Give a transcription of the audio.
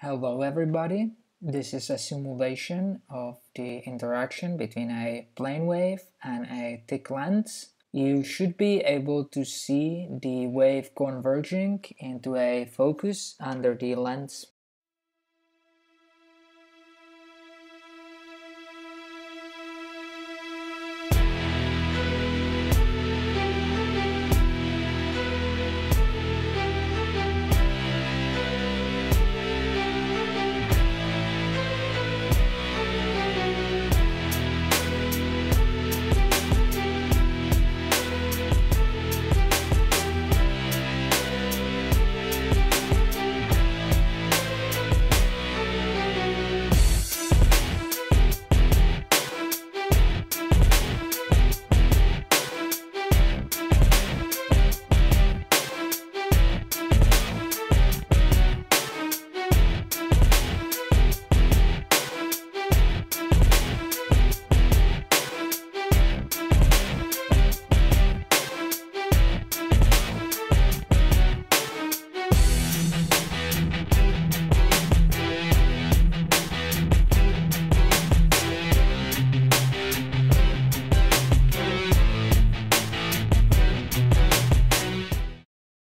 Hello everybody, this is a simulation of the interaction between a plane wave and a thick lens. You should be able to see the wave converging into a focus under the lens